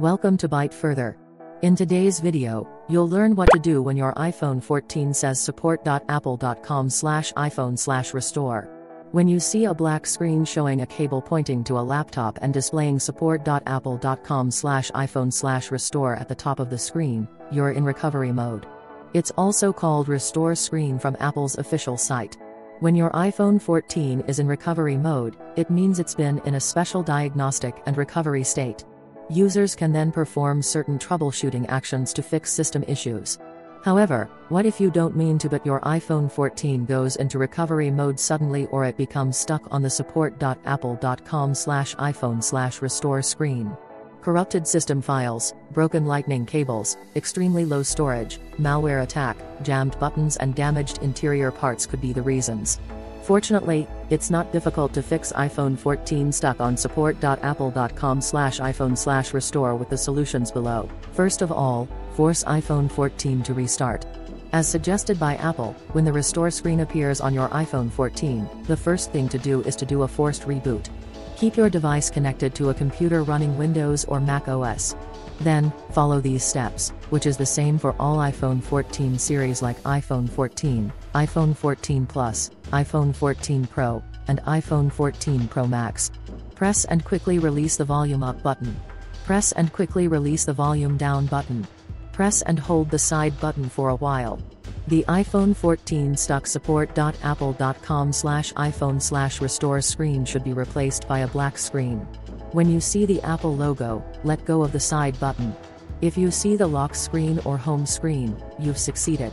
Welcome to Byte Further. In today's video, you'll learn what to do when your iPhone 14 says support.apple.com slash iPhone slash restore. When you see a black screen showing a cable pointing to a laptop and displaying support.apple.com slash iPhone slash restore at the top of the screen, you're in recovery mode. It's also called restore screen from Apple's official site. When your iPhone 14 is in recovery mode, it means it's been in a special diagnostic and recovery state. Users can then perform certain troubleshooting actions to fix system issues. However, what if you don't mean to but your iPhone 14 goes into recovery mode suddenly or it becomes stuck on the support.apple.com slash iPhone slash restore screen? Corrupted system files, broken lightning cables, extremely low storage, malware attack, jammed buttons and damaged interior parts could be the reasons. Fortunately, it's not difficult to fix iPhone 14 stuck on support.apple.com slash iPhone slash restore with the solutions below. First of all, force iPhone 14 to restart. As suggested by Apple, when the restore screen appears on your iPhone 14, the first thing to do is to do a forced reboot. Keep your device connected to a computer running Windows or Mac OS. Then, follow these steps, which is the same for all iPhone 14 series like iPhone 14, iPhone 14 Plus, iPhone 14 Pro, and iPhone 14 Pro Max. Press and quickly release the volume up button. Press and quickly release the volume down button. Press and hold the side button for a while. The iPhone 14 stuck support.apple.com slash iPhone slash restore screen should be replaced by a black screen. When you see the Apple logo, let go of the side button. If you see the lock screen or home screen, you've succeeded.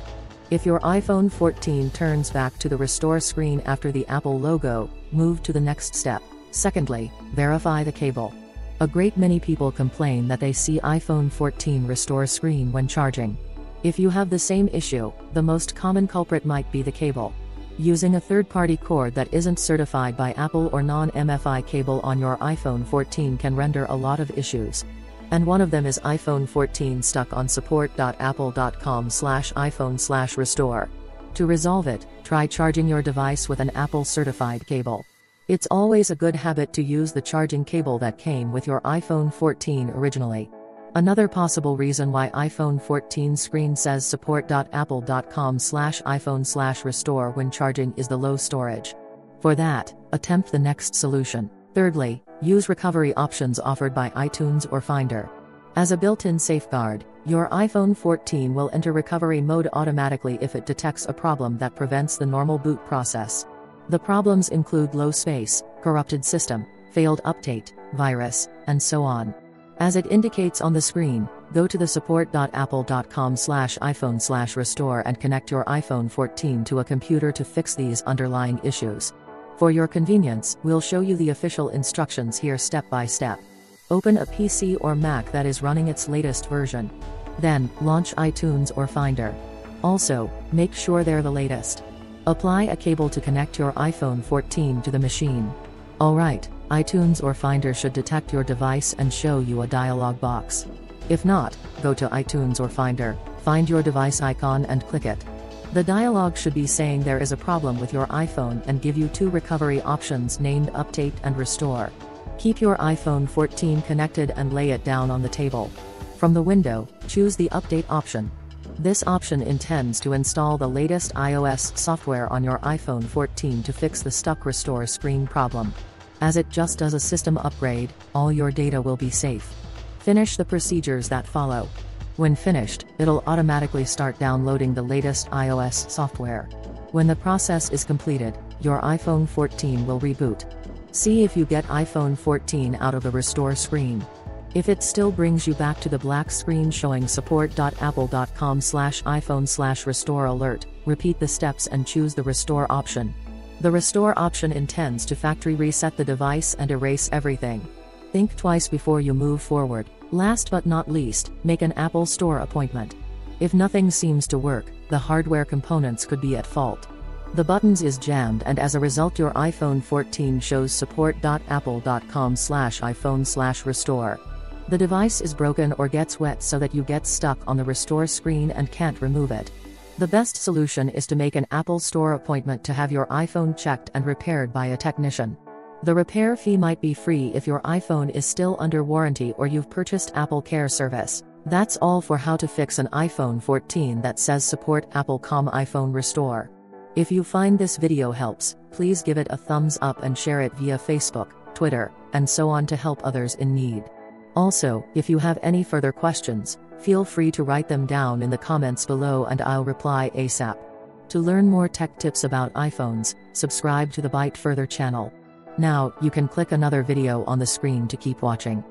If your iPhone 14 turns back to the restore screen after the Apple logo, move to the next step. Secondly, verify the cable. A great many people complain that they see iPhone 14 restore screen when charging. If you have the same issue, the most common culprit might be the cable. Using a third-party cord that isn't certified by Apple or non-MFI cable on your iPhone 14 can render a lot of issues. And one of them is iPhone 14 stuck on support.apple.com slash iPhone slash restore. To resolve it, try charging your device with an Apple certified cable. It's always a good habit to use the charging cable that came with your iPhone 14 originally. Another possible reason why iPhone 14 screen says support.apple.com slash iPhone slash restore when charging is the low storage. For that, attempt the next solution. Thirdly, use recovery options offered by iTunes or Finder. As a built-in safeguard, your iPhone 14 will enter recovery mode automatically if it detects a problem that prevents the normal boot process. The problems include low space, corrupted system, failed update, virus, and so on. As it indicates on the screen, go to the support.apple.com slash iPhone slash restore and connect your iPhone 14 to a computer to fix these underlying issues. For your convenience, we'll show you the official instructions here step by step. Open a PC or Mac that is running its latest version. Then, launch iTunes or Finder. Also, make sure they're the latest. Apply a cable to connect your iPhone 14 to the machine. Alright, iTunes or Finder should detect your device and show you a dialog box. If not, go to iTunes or Finder, find your device icon and click it. The dialog should be saying there is a problem with your iPhone and give you two recovery options named Update and Restore. Keep your iPhone 14 connected and lay it down on the table. From the window, choose the Update option. This option intends to install the latest iOS software on your iPhone 14 to fix the stuck restore screen problem. As it just does a system upgrade, all your data will be safe. Finish the procedures that follow. When finished, it'll automatically start downloading the latest iOS software. When the process is completed, your iPhone 14 will reboot. See if you get iPhone 14 out of the restore screen. If it still brings you back to the black screen showing support.apple.com slash iPhone slash restore alert, repeat the steps and choose the restore option. The restore option intends to factory reset the device and erase everything. Think twice before you move forward. Last but not least, make an Apple Store appointment. If nothing seems to work, the hardware components could be at fault. The buttons is jammed and as a result your iPhone 14 shows support.apple.com slash iPhone slash restore. The device is broken or gets wet so that you get stuck on the restore screen and can't remove it. The best solution is to make an Apple Store appointment to have your iPhone checked and repaired by a technician. The repair fee might be free if your iPhone is still under warranty or you've purchased Apple Care service. That's all for how to fix an iPhone 14 that says support Apple.com iPhone Restore. If you find this video helps, please give it a thumbs up and share it via Facebook, Twitter, and so on to help others in need. Also, if you have any further questions, feel free to write them down in the comments below and I'll reply ASAP. To learn more tech tips about iPhones, subscribe to the Byte Further channel. Now, you can click another video on the screen to keep watching.